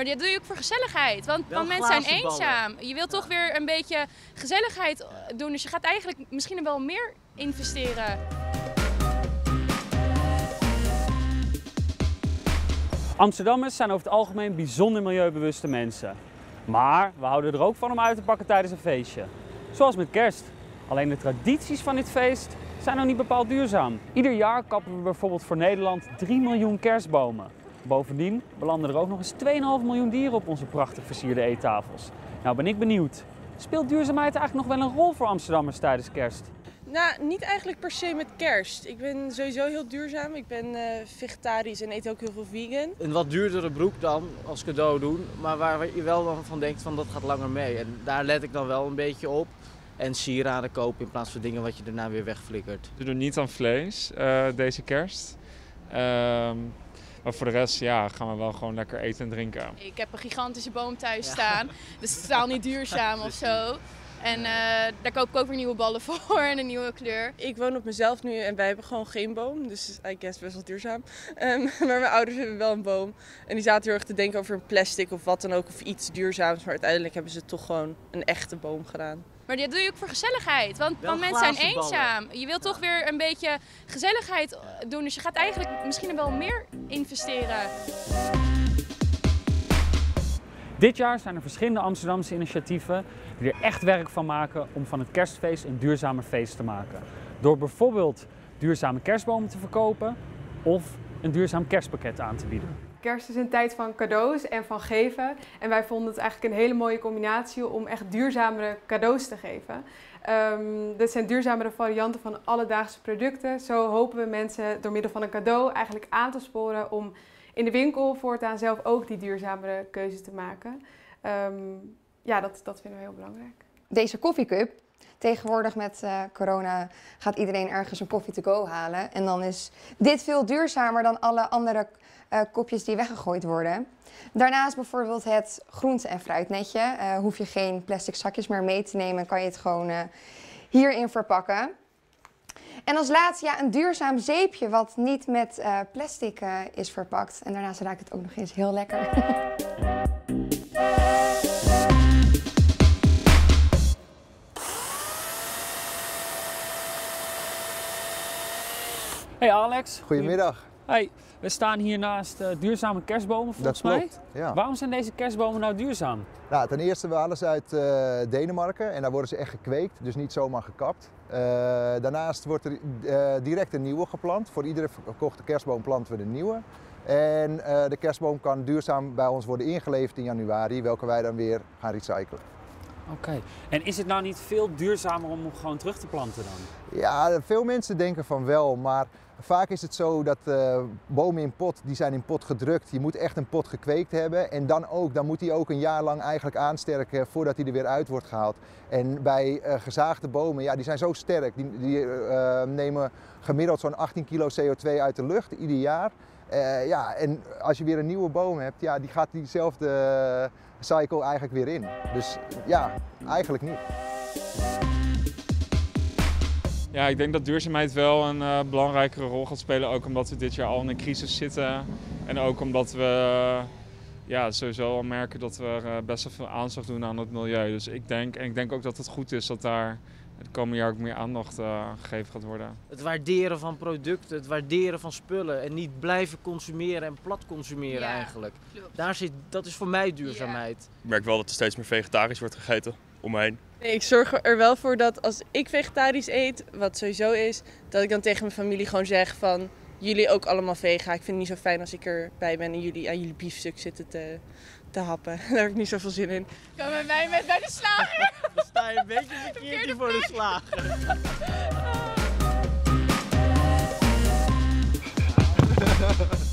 Maar dat doe je ook voor gezelligheid. Want, want mensen zijn eenzaam. Je wilt toch weer een beetje gezelligheid doen. Dus je gaat eigenlijk misschien wel meer investeren. Amsterdammers zijn over het algemeen bijzonder milieubewuste mensen. Maar we houden er ook van om uit te pakken tijdens een feestje. Zoals met kerst. Alleen de tradities van dit feest zijn nog niet bepaald duurzaam. Ieder jaar kappen we bijvoorbeeld voor Nederland 3 miljoen kerstbomen. Bovendien belanden er ook nog eens 2,5 miljoen dieren op onze prachtig versierde eettafels. Nou ben ik benieuwd. Speelt duurzaamheid eigenlijk nog wel een rol voor Amsterdammers tijdens kerst? Nou, niet eigenlijk per se met kerst. Ik ben sowieso heel duurzaam. Ik ben eh, vegetarisch en eet ook heel veel vegan. Een wat duurdere broek dan als cadeau doen, maar waar je wel dan van denkt van dat gaat langer mee. En daar let ik dan wel een beetje op. En sieraden kopen in plaats van dingen wat je daarna weer wegflikkert. We doen niet aan vlees eh, deze kerst. Ehm, maar voor de rest ja, gaan we wel gewoon lekker eten en drinken. Ik heb een gigantische boom thuis staan. Dus het is totaal niet duurzaam of zo. En eh, daar koop ik ook weer nieuwe ballen voor en een nieuwe kleur. Ik woon op mezelf nu en wij hebben gewoon geen boom. Dus I guess best wel duurzaam. Ehm, maar mijn ouders hebben wel een boom. En die zaten heel erg te denken over een plastic of wat dan ook. Of iets duurzaams. Maar uiteindelijk hebben ze toch gewoon een echte boom gedaan. Maar dat doe je ook voor gezelligheid. Want, want mensen zijn eenzaam. Je wilt toch weer een beetje gezelligheid doen. Dus je gaat eigenlijk misschien wel meer investeren. Dit jaar zijn er verschillende Amsterdamse initiatieven die er echt werk van maken om van het kerstfeest een duurzamer feest te maken. Door bijvoorbeeld duurzame kerstbomen te verkopen of een duurzaam kerstpakket aan te bieden. Kerst is een tijd van cadeaus en van geven. En wij vonden het eigenlijk een hele mooie combinatie om echt duurzamere cadeaus te geven. Ehm dit zijn duurzamere varianten van alledaagse producten. Zo hopen we mensen door middel van een cadeau eigenlijk aan te sporen om in de winkel voortaan zelf ook die duurzamere keuze te maken. Ehm, ja, dat, dat vinden we heel belangrijk. deze koffiecup. Tegenwoordig met eh, corona gaat iedereen ergens een koffie to go halen. En dan is dit veel duurzamer dan alle andere eh, kopjes die weggegooid worden. Daarnaast bijvoorbeeld het groente- en fruitnetje. Eh, hoef je geen plastic zakjes meer mee te nemen, kan je het gewoon hierin verpakken. En als laatste ja, een duurzaam zeepje wat niet met eh, plastic eh, is verpakt. En daarnaast ruikt het ook nog eens heel lekker. Hey Alex. Goedemiddag. Hey, we staan hier naast eh, duurzame kerstbomen volgens dat mij. Ja. Waarom zijn deze kerstbomen nou duurzaam? Nou, ten eerste, we halen ze uit eh, Denemarken en daar worden ze echt gekweekt, dus niet zomaar gekapt. Eh, daarnaast wordt er direct een nieuwe geplant. Voor iedere verkochte kerstboom planten we een nieuwe. En de kerstboom kan duurzaam bij ons worden ingeleverd in januari, welke wij dan weer gaan recyclen. Oké. En is het nou niet veel duurzamer om gewoon terug te planten dan? Ja, veel mensen denken van wel, maar vaak is het zo dat eh, bomen in pot, die zijn in pot gedrukt. Je moet echt een pot gekweekt hebben en dan ook, dan moet die ook een jaar lang eigenlijk aansterken voordat hij er weer uit wordt gehaald. En bij eh, gezaagde bomen, ja, die zijn zo sterk, die, die eh, nemen gemiddeld zo'n 18 kilo CO2 uit de lucht ieder jaar. Eh, ja, en als je weer een nieuwe boom hebt, ja, die gaat diezelfde eh, cycle eigenlijk weer in. Dus ja, eigenlijk niet. Ja, ik denk dat duurzaamheid wel een eh, belangrijkere rol gaat spelen. Ook omdat we dit jaar al in een crisis zitten. En ook omdat we ja, sowieso al merken dat we eh, best wel veel aandacht doen aan het milieu. Dus ik denk, en ik denk ook dat het goed is dat daar het komende jaar ook meer aandacht eh, gegeven gaat worden. Het waarderen van producten, het waarderen van spullen en niet blijven consumeren en plat consumeren Ja, eigenlijk. klopt. Daar zit, dat is voor mij duurzaamheid. Ik merk wel dat er steeds meer vegetarisch wordt gegeten om me heen. Nee, ik zorg er wel voor dat als ik vegetarisch eet, wat sowieso is, dat ik dan tegen mijn familie gewoon zeg van jullie ook allemaal vega. Ik vind het niet zo fijn als ik erbij ben en jullie aan jullie biefstuk zitten te, te happen. Daar heb ik niet zoveel zin in. Kom met mij met bij de slager. Dan sta je een beetje verkeerd hier voor de slager.